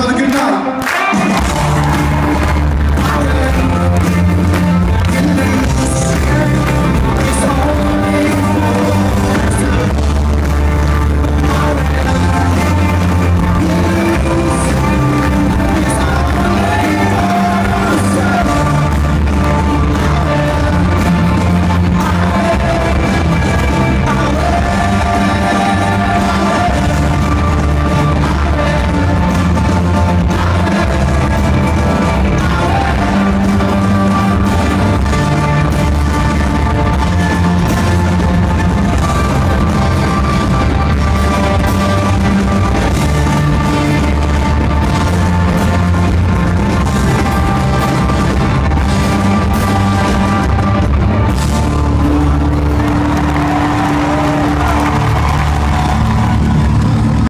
on the good